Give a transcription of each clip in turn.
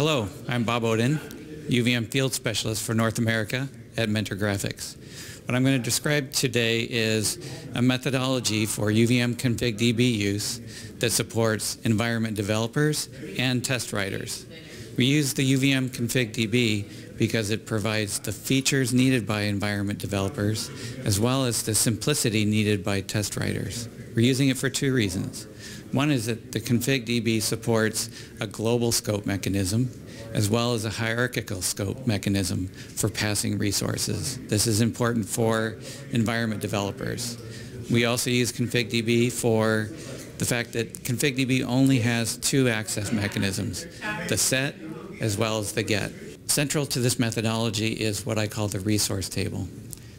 Hello, I'm Bob Oden, UVM Field Specialist for North America at Mentor Graphics. What I'm going to describe today is a methodology for UVM config DB use that supports environment developers and test writers. We use the UVM config DB because it provides the features needed by environment developers as well as the simplicity needed by test writers. We're using it for two reasons. One is that the config DB supports a global scope mechanism as well as a hierarchical scope mechanism for passing resources. This is important for environment developers. We also use ConfigDB for the fact that ConfigDB only has two access mechanisms, the set as well as the get. Central to this methodology is what I call the resource table.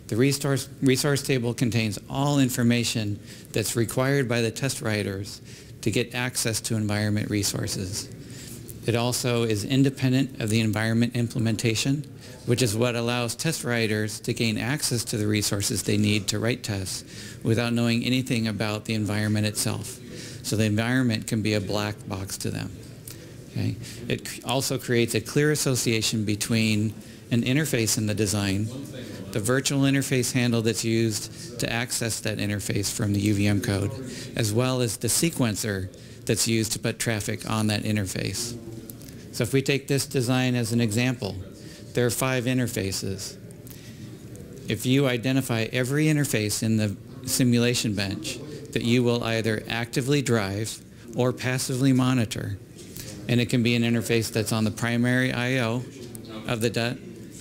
The resource, resource table contains all information that's required by the test writers to get access to environment resources. It also is independent of the environment implementation, which is what allows test writers to gain access to the resources they need to write tests without knowing anything about the environment itself. So the environment can be a black box to them. Okay? It also creates a clear association between an interface in the design, the virtual interface handle that's used to access that interface from the UVM code, as well as the sequencer that's used to put traffic on that interface. So if we take this design as an example, there are five interfaces. If you identify every interface in the simulation bench that you will either actively drive or passively monitor, and it can be an interface that's on the primary I.O. of the DUT,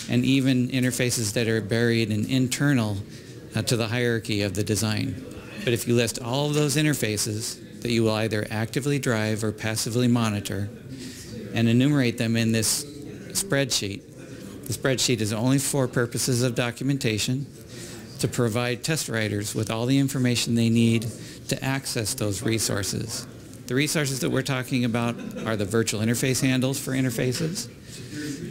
and even interfaces that are buried and internal uh, to the hierarchy of the design. But if you list all of those interfaces that you will either actively drive or passively monitor, and enumerate them in this spreadsheet. The spreadsheet is only for purposes of documentation to provide test writers with all the information they need to access those resources. The resources that we're talking about are the virtual interface handles for interfaces,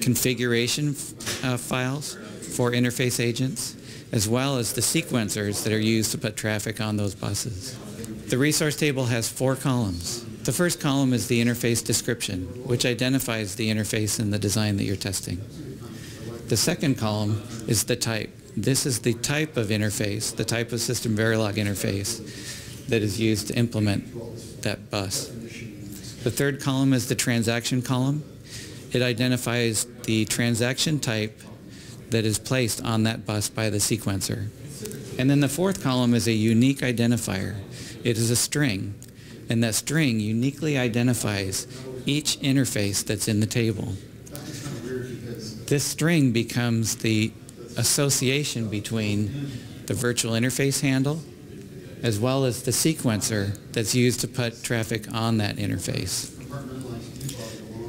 configuration uh, files for interface agents, as well as the sequencers that are used to put traffic on those buses. The resource table has four columns. The first column is the interface description, which identifies the interface and the design that you're testing. The second column is the type. This is the type of interface, the type of system Verilog interface that is used to implement that bus. The third column is the transaction column. It identifies the transaction type that is placed on that bus by the sequencer. And then the fourth column is a unique identifier. It is a string and that string uniquely identifies each interface that's in the table. This string becomes the association between the virtual interface handle as well as the sequencer that's used to put traffic on that interface.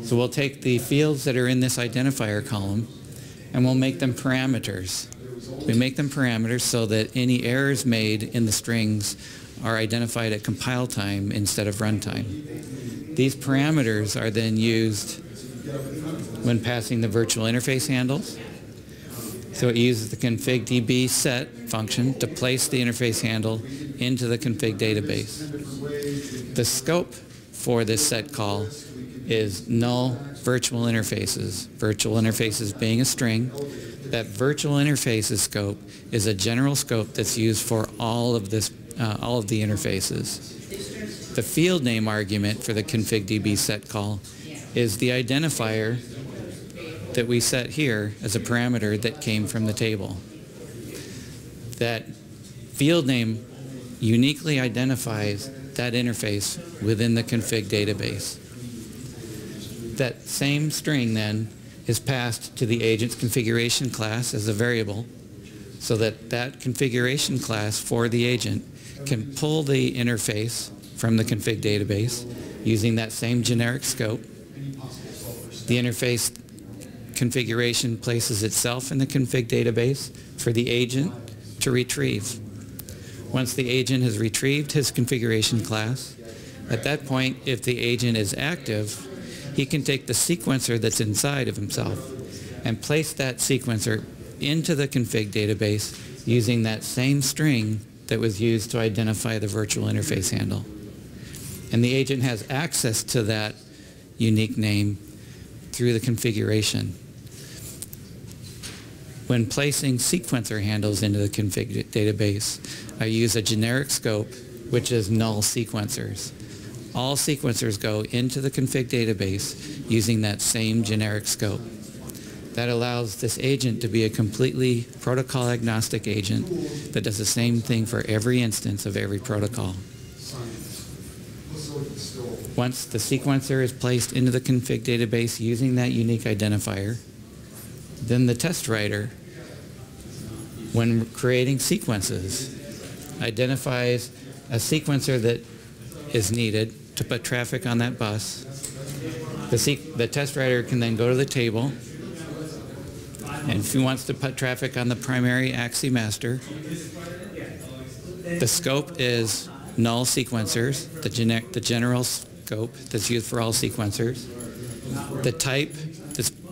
So we'll take the fields that are in this identifier column and we'll make them parameters. We make them parameters so that any errors made in the strings are identified at compile time instead of runtime. These parameters are then used when passing the virtual interface handles. So it uses the config db set function to place the interface handle into the config database. The scope for this set call is null virtual interfaces. Virtual interfaces being a string. That virtual interfaces scope is a general scope that's used for all of this uh, all of the interfaces. The field name argument for the config.db set call is the identifier that we set here as a parameter that came from the table. That field name uniquely identifies that interface within the config database. That same string then is passed to the agent's configuration class as a variable so that that configuration class for the agent can pull the interface from the config database using that same generic scope. The interface configuration places itself in the config database for the agent to retrieve. Once the agent has retrieved his configuration class, at that point, if the agent is active, he can take the sequencer that's inside of himself and place that sequencer into the config database using that same string that was used to identify the virtual interface handle. And the agent has access to that unique name through the configuration. When placing sequencer handles into the config database, I use a generic scope, which is null sequencers. All sequencers go into the config database using that same generic scope. That allows this agent to be a completely protocol agnostic agent that does the same thing for every instance of every protocol. Once the sequencer is placed into the config database using that unique identifier, then the test writer, when creating sequences, identifies a sequencer that is needed to put traffic on that bus. The, the test writer can then go to the table and if he wants to put traffic on the primary AXI master, the scope is null sequencers, the, gene the general scope that's used for all sequencers. The type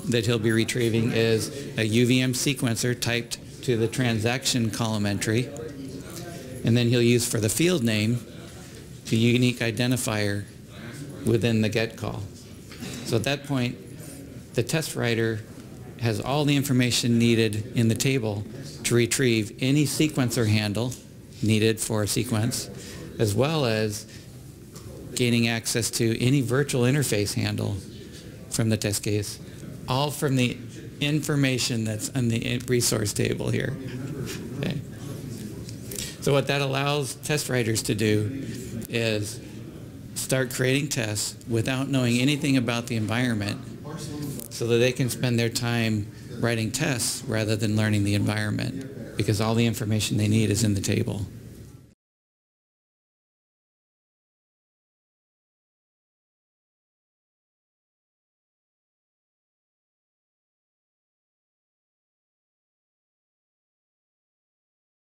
that he'll be retrieving is a UVM sequencer typed to the transaction column entry. And then he'll use for the field name the unique identifier within the get call. So at that point, the test writer has all the information needed in the table to retrieve any sequencer handle needed for a sequence, as well as gaining access to any virtual interface handle from the test case, all from the information that's on the resource table here. Okay. So what that allows test writers to do is start creating tests without knowing anything about the environment so that they can spend their time writing tests rather than learning the environment because all the information they need is in the table.